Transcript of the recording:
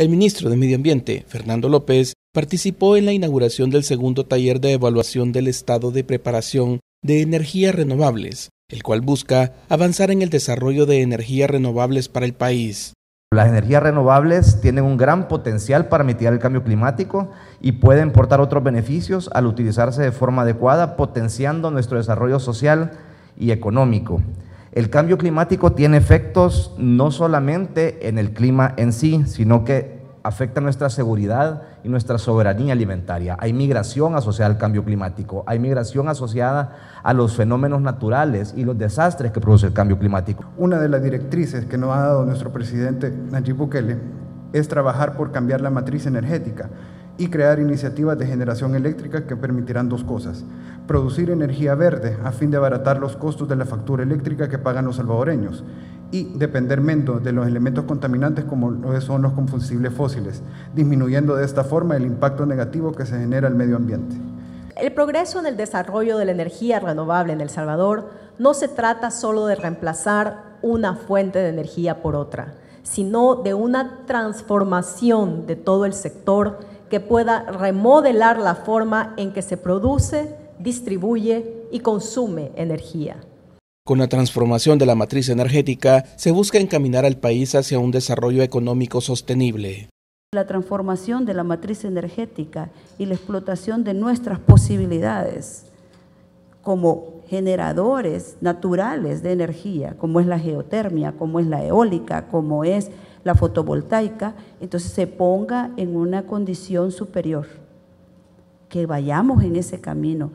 El ministro de Medio Ambiente, Fernando López, participó en la inauguración del segundo taller de evaluación del estado de preparación de energías renovables, el cual busca avanzar en el desarrollo de energías renovables para el país. Las energías renovables tienen un gran potencial para mitigar el cambio climático y pueden portar otros beneficios al utilizarse de forma adecuada, potenciando nuestro desarrollo social y económico. El cambio climático tiene efectos no solamente en el clima en sí, sino que afecta nuestra seguridad y nuestra soberanía alimentaria. Hay migración asociada al cambio climático, hay migración asociada a los fenómenos naturales y los desastres que produce el cambio climático. Una de las directrices que nos ha dado nuestro presidente Nayib Bukele es trabajar por cambiar la matriz energética y crear iniciativas de generación eléctrica que permitirán dos cosas. Producir energía verde a fin de abaratar los costos de la factura eléctrica que pagan los salvadoreños y depender menos de los elementos contaminantes como son los combustibles fósiles, disminuyendo de esta forma el impacto negativo que se genera al medio ambiente. El progreso en el desarrollo de la energía renovable en El Salvador no se trata solo de reemplazar una fuente de energía por otra, sino de una transformación de todo el sector que pueda remodelar la forma en que se produce, distribuye y consume energía. Con la transformación de la matriz energética, se busca encaminar al país hacia un desarrollo económico sostenible. La transformación de la matriz energética y la explotación de nuestras posibilidades como generadores naturales de energía, como es la geotermia, como es la eólica, como es la fotovoltaica, entonces se ponga en una condición superior, que vayamos en ese camino.